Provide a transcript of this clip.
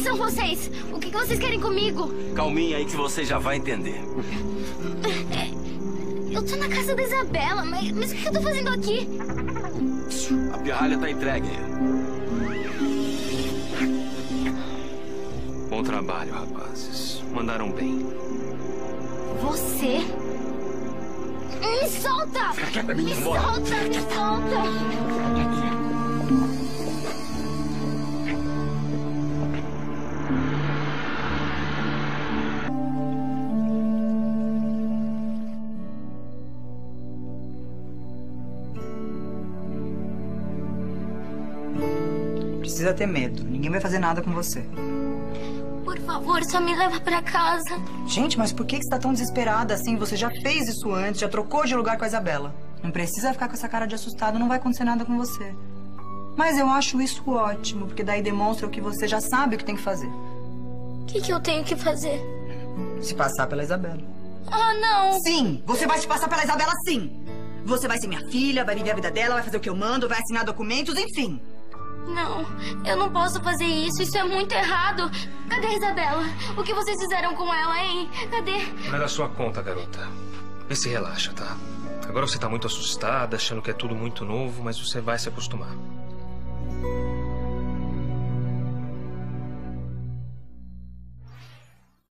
vocês? O que vocês querem comigo? Calminha aí que você já vai entender. Eu tô na casa da Isabela, mas, mas o que eu tô fazendo aqui? A pirralha tá entregue. Bom trabalho, rapazes. Mandaram bem. Você? Me solta! Me solta, me solta! Precisa ter medo. Ninguém vai fazer nada com você. Por favor, só me leva pra casa. Gente, mas por que você tá tão desesperada assim? Você já fez isso antes, já trocou de lugar com a Isabela. Não precisa ficar com essa cara de assustado, não vai acontecer nada com você. Mas eu acho isso ótimo, porque daí demonstra o que você já sabe o que tem que fazer. O que, que eu tenho que fazer? Se passar pela Isabela. Ah, não! Sim, você vai se passar pela Isabela sim. Você vai ser minha filha, vai viver a vida dela, vai fazer o que eu mando, vai assinar documentos, enfim. Não, eu não posso fazer isso. Isso é muito errado. Cadê a Isabela? O que vocês fizeram com ela, hein? Cadê? É da sua conta, garota. Vê se relaxa, tá? Agora você tá muito assustada, achando que é tudo muito novo, mas você vai se acostumar.